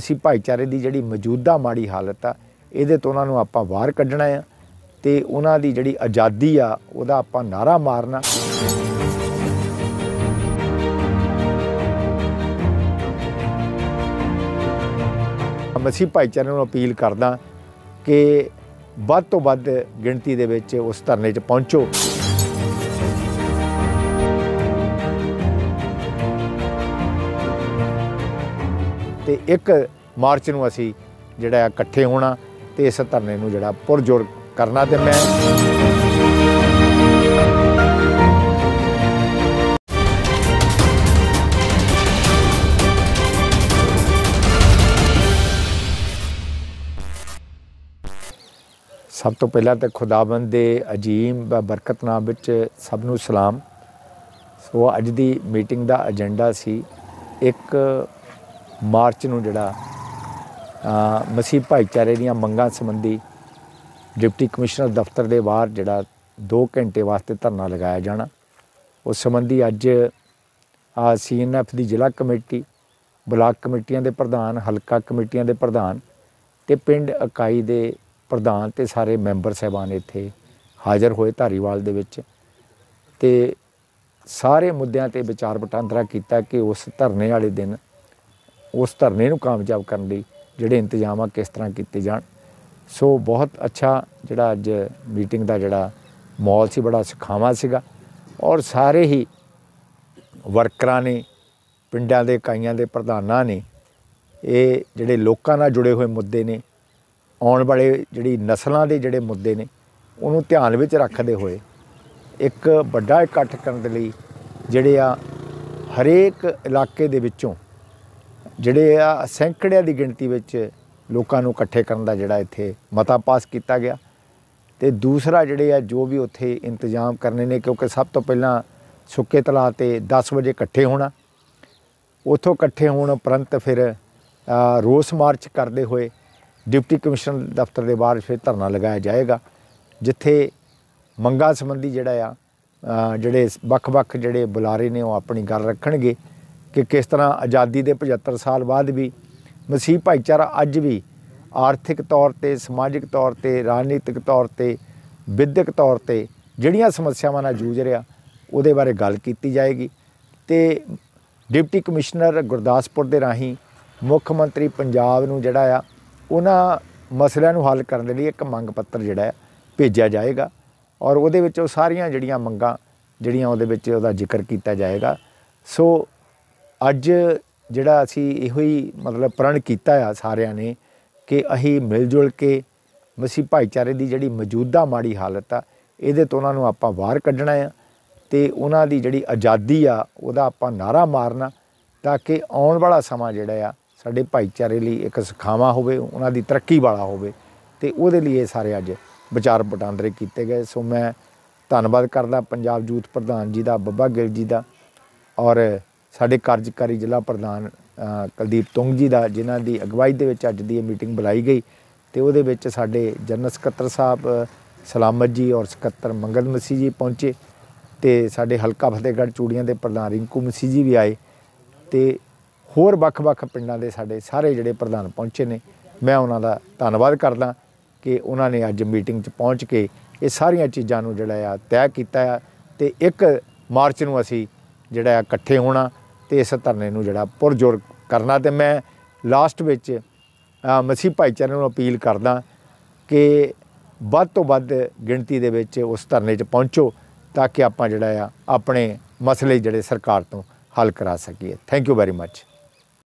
ਮਸੀਹ ਭਾਈਚਾਰੇ ਦੀ ਜਿਹੜੀ ਮੌਜੂਦਾ ਮਾੜੀ ਹਾਲਤ ਆ, ਇਹਦੇ ਤੋਂ ਉਹਨਾਂ ਨੂੰ ਆਪਾਂ ਬਾਹਰ ਕੱਢਣਾ ਆ ਤੇ ਉਹਨਾਂ ਦੀ ਜਿਹੜੀ ਆਜ਼ਾਦੀ ਆ, ਉਹਦਾ ਆਪਾਂ ਨਾਰਾ ਮਾਰਨਾ। ਮਸੀਹ ਭਾਈਚਾਰੇ ਨੂੰ ਅਪੀਲ ਕਰਦਾ ਕਿ ਵੱਧ ਤੋਂ ਵੱਧ ਗਿਣਤੀ ਦੇ ਵਿੱਚ ਉਸ ਧਰਨੇ 'ਚ ਪਹੁੰਚੋ। ਤੇ 1 ਮਾਰਚ ਨੂੰ ਅਸੀਂ ਜਿਹੜਾ ਇਕੱਠੇ ਹੋਣਾ ਤੇ ਇਸ ਧਰਨੇ ਨੂੰ ਜਿਹੜਾ ਪੁਰਜੋਰ ਕਰਨਾ ਤੇ ਮੈਂ ਸਭ ਤੋਂ ਪਹਿਲਾਂ ਤਾਂ ਖੁਦਾਵੰਦ ਦੇ ਅਜੀਮ ਬਰਕਤ ਨਾਮ ਵਿੱਚ ਸਭ ਨੂੰ ਸਲਾਮ। ਸੋ ਅੱਜ ਦੀ ਮੀਟਿੰਗ ਦਾ ਏਜੰਡਾ ਸੀ ਇੱਕ ਮਾਰਚ ਨੂੰ ਜਿਹੜਾ ਮਸੀਹ ਭਾਈਚਾਰੇ ਦੀਆਂ ਮੰਗਾਂ ਸੰਬੰਧੀ ਡਿਪਟੀ ਕਮਿਸ਼ਨਰ ਦਫ਼ਤਰ ਦੇ ਬਾਹਰ ਜਿਹੜਾ 2 ਘੰਟੇ ਵਾਸਤੇ ਧਰਨਾ ਲਗਾਇਆ ਜਾਣਾ। ਉਸ ਸੰਬੰਧੀ ਅੱਜ, ਆ ਸੀਐਨਐਫ ਦੀ ਜ਼ਿਲ੍ਹਾ ਕਮੇਟੀ, ਬਲਾਕ ਕਮੇਟੀਆਂ ਦੇ ਪ੍ਰਧਾਨ, ਹਲਕਾ ਕਮੇਟੀਆਂ ਦੇ ਪ੍ਰਧਾਨ ਤੇ ਪਿੰਡ ਇਕਾਈ ਦੇ ਪ੍ਰਧਾਨ ਤੇ ਸਾਰੇ ਮੈਂਬਰ ਸਹਿਬਾਨ ਇੱਥੇ ਹਾਜ਼ਰ ਹੋਏ ਧਾਰੀਵਾਲ ਦੇ ਵਿੱਚ ਤੇ ਸਾਰੇ ਮੁੱਦਿਆਂ ਤੇ ਵਿਚਾਰ ਵਟਾਂਦਰਾ ਕੀਤਾ ਕਿ ਉਸ ਧਰਨੇ ਵਾਲੇ ਦਿਨ ਉਸ ਧਰਨੇ ਨੂੰ ਕਾਮਯਾਬ ਕਰਨ ਲਈ ਜਿਹੜੇ ਇੰਤਜ਼ਾਮ ਆ ਕਿਸ ਤਰ੍ਹਾਂ ਕੀਤੇ ਜਾਣ। ਸੋ ਬਹੁਤ ਅੱਛਾ ਜਿਹੜਾ ਅੱਜ ਮੀਟਿੰਗ ਦਾ ਜਿਹੜਾ ਮਾਹੌਲ ਸੀ, ਬੜਾ ਸੁਖਾਵਾਂ ਸੀਗਾ ਔਰ ਸਾਰੇ ਹੀ ਵਰਕਰਾਂ ਨੇ, ਪਿੰਡਾਂ ਦੇ ਇਕਾਈਆਂ ਦੇ ਪ੍ਰਧਾਨਾਂ ਨੇ, ਇਹ ਜਿਹੜੇ ਲੋਕਾਂ ਨਾਲ ਜੁੜੇ ਹੋਏ ਮੁੱਦੇ ਨੇ, ਆਉਣ ਵਾਲੇ ਜਿਹੜੀ ਨਸਲਾਂ ਦੇ ਜਿਹੜੇ ਮੁੱਦੇ ਨੇ, ਉਹਨੂੰ ਧਿਆਨ ਵਿੱਚ ਰੱਖਦੇ ਹੋਏ ਇੱਕ ਵੱਡਾ ਇਕੱਠ ਕਰਨ ਦੇ ਲਈ ਜਿਹੜੇ ਆ ਹਰੇਕ ਇਲਾਕੇ ਦੇ ਵਿੱਚੋਂ ਜਿਹੜੇ ਆ ਸੈਂਕੜਿਆਂ ਦੀ ਗਿਣਤੀ ਵਿੱਚ ਲੋਕਾਂ ਨੂੰ ਇਕੱਠੇ ਕਰਨ ਦਾ ਜਿਹੜਾ ਇੱਥੇ ਮਤਾ ਪਾਸ ਕੀਤਾ ਗਿਆ। ਤੇ ਦੂਸਰਾ ਜਿਹੜੇ ਆ, ਜੋ ਵੀ ਉੱਥੇ ਇੰਤਜ਼ਾਮ ਕਰਨੇ ਨੇ, ਕਿਉਂਕਿ ਸਭ ਤੋਂ ਪਹਿਲਾਂ ਸੁੱਕੇ ਤਲਾਅ ਤੇ 10 ਵਜੇ ਇਕੱਠੇ ਹੋਣਾ। ਉੱਥੋਂ ਇਕੱਠੇ ਹੋਣ ਉਪਰੰਤ ਫਿਰ ਰੋਸ ਮਾਰਚ ਕਰਦੇ ਹੋਏ ਡਿਪਟੀ ਕਮਿਸ਼ਨਰ ਦਫ਼ਤਰ ਦੇ ਬਾਹਰ ਫਿਰ ਧਰਨਾ ਲਗਾਇਆ ਜਾਏਗਾ, ਜਿੱਥੇ ਮੰਗਾਂ ਸੰਬੰਧੀ ਜਿਹੜਾ ਆ ਜਿਹੜੇ ਵੱਖ-ਵੱਖ ਜਿਹੜੇ ਬੁਲਾਰੇ ਨੇ ਉਹ ਆਪਣੀ ਗੱਲ ਰੱਖਣਗੇ। ਕਿ ਕਿਸ ਤਰ੍ਹਾਂ ਆਜ਼ਾਦੀ ਦੇ 75 ਸਾਲ ਬਾਅਦ ਵੀ ਮਸੀਹ ਭਾਈਚਾਰਾ ਅੱਜ ਵੀ ਆਰਥਿਕ ਤੌਰ ਤੇ, ਸਮਾਜਿਕ ਤੌਰ ਤੇ, ਰਾਜਨੀਤਿਕ ਤੌਰ ਤੇ, ਵਿਦਿਅਕ ਤੌਰ ਤੇ ਜਿਹੜੀਆਂ ਸਮੱਸਿਆਵਾਂ ਨਾਲ ਜੂਝ ਰਿਹਾ, ਉਹਦੇ ਬਾਰੇ ਗੱਲ ਕੀਤੀ ਜਾਏਗੀ। ਤੇ ਡਿਪਟੀ ਕਮਿਸ਼ਨਰ ਗੁਰਦਾਸਪੁਰ ਦੇ ਰਾਹੀਂ ਮੁੱਖ ਮੰਤਰੀ ਪੰਜਾਬ ਨੂੰ ਜਿਹੜਾ ਆ, ਉਹਨਾਂ ਮਸਲਿਆਂ ਨੂੰ ਹੱਲ ਕਰਨ ਦੇ ਲਈ ਇੱਕ ਮੰਗ ਪੱਤਰ ਜਿਹੜਾ ਹੈ ਭੇਜਿਆ ਜਾਏਗਾ ਔਰ ਉਹਦੇ ਵਿੱਚ ਉਹ ਸਾਰੀਆਂ ਜਿਹੜੀਆਂ ਮੰਗਾਂ, ਜਿਹੜੀਆਂ ਉਹਦੇ ਵਿੱਚ ਉਹਦਾ ਜ਼ਿਕਰ ਕੀਤਾ ਜਾਏਗਾ। ਸੋ ਅੱਜ ਜਿਹੜਾ ਅਸੀਂ ਇਹੋ ਹੀ ਮਤਲਬ ਪ੍ਰਣ ਕੀਤਾ ਆ ਸਾਰਿਆਂ ਨੇ ਕਿ ਅਸੀਂ ਮਿਲ ਜੁਲ ਕੇ ਮਸੀਹ ਭਾਈਚਾਰੇ ਦੀ ਜਿਹੜੀ ਮੌਜੂਦਾ ਮਾੜੀ ਹਾਲਤ ਆ, ਇਹਦੇ ਤੋਂ ਉਹਨਾਂ ਨੂੰ ਆਪਾਂ ਬਾਹਰ ਕੱਢਣਾ ਆ ਤੇ ਉਹਨਾਂ ਦੀ ਜਿਹੜੀ ਆਜ਼ਾਦੀ ਆ, ਉਹਦਾ ਆਪਾਂ ਨਾਰਾ ਮਾਰਨਾ ਤਾਂ ਕਿ ਆਉਣ ਵਾਲਾ ਸਮਾਂ ਜਿਹੜਾ ਆ, ਸਾਡੇ ਭਾਈਚਾਰੇ ਲਈ ਇੱਕ ਸੁਖਾਵਾਂ ਹੋਵੇ, ਉਹਨਾਂ ਦੀ ਤਰੱਕੀ ਵਾਲਾ ਹੋਵੇ ਤੇ ਉਹਦੇ ਲਈ ਇਹ ਸਾਰੇ ਅੱਜ ਵਿਚਾਰ ਵਟਾਂਦਰੇ ਕੀਤੇ ਗਏ। ਸੋ ਮੈਂ ਧੰਨਵਾਦ ਕਰਦਾ ਪੰਜਾਬ ਯੂਥ ਪ੍ਰਧਾਨ ਜੀ ਦਾ, ਬੱਬਾ ਗਿੱਲ ਜੀ ਦਾ ਔਰ ਸਾਡੇ ਕਾਰਜਕਾਰੀ ਜ਼ਿਲ੍ਹਾ ਪ੍ਰਧਾਨ ਕੁਲਦੀਪ ਤੁੰਗ ਜੀ ਦਾ, ਜਿਨ੍ਹਾਂ ਦੀ ਅਗਵਾਈ ਦੇ ਵਿੱਚ ਅੱਜ ਦੀ ਇਹ ਮੀਟਿੰਗ ਬੁਲਾਈ ਗਈ ਤੇ ਉਹਦੇ ਵਿੱਚ ਸਾਡੇ ਜਨਰਲ ਸਕੱਤਰ ਸਾਹਿਬ ਸਲਾਮਤ ਜੀ ਔਰ ਸਕੱਤਰ ਮੰਗਲ ਮਸੀਹ ਜੀ ਪਹੁੰਚੇ ਤੇ ਸਾਡੇ ਹਲਕਾ ਫਤਿਹਗੜ੍ਹ ਚੂੜੀਆਂ ਦੇ ਪ੍ਰਧਾਨ ਰਿੰਕੂ ਮਸੀਹ ਜੀ ਵੀ ਆਏ ਤੇ ਹੋਰ ਵੱਖ-ਵੱਖ ਪਿੰਡਾਂ ਦੇ ਸਾਡੇ ਸਾਰੇ ਜਿਹੜੇ ਪ੍ਰਧਾਨ ਪਹੁੰਚੇ ਨੇ, ਮੈਂ ਉਹਨਾਂ ਦਾ ਧੰਨਵਾਦ ਕਰਦਾ ਕਿ ਉਹਨਾਂ ਨੇ ਅੱਜ ਮੀਟਿੰਗ 'ਚ ਪਹੁੰਚ ਕੇ ਇਹ ਸਾਰੀਆਂ ਚੀਜ਼ਾਂ ਨੂੰ ਜਿਹੜਾ ਆ ਤੈਅ ਕੀਤਾ ਆ ਤੇ 1 ਮਾਰਚ ਨੂੰ ਅਸੀਂ ਜਿਹੜਾ ਆ ਇਕੱਠੇ ਹੋਣਾ ਤੇ ਇਸ ਧਰਨੇ ਨੂੰ ਜਿਹੜਾ ਪੁਰਜੋਰ ਕਰਨਾ ਤੇ ਮੈਂ ਲਾਸਟ ਵਿੱਚ ਮਸੀਹ ਭਾਈਚਾਰੇ ਨੂੰ ਅਪੀਲ ਕਰਦਾ ਕਿ ਵੱਧ ਤੋਂ ਵੱਧ ਗਿਣਤੀ ਦੇ ਵਿੱਚ ਉਸ ਧਰਨੇ 'ਚ ਪਹੁੰਚੋ ਤਾਂ ਕਿ ਆਪਾਂ ਜਿਹੜਾ ਆ, ਆਪਣੇ ਮਸਲੇ ਜਿਹੜੇ ਸਰਕਾਰ ਤੋਂ ਹੱਲ ਕਰਾ ਸਕੀਏ। Thank you very much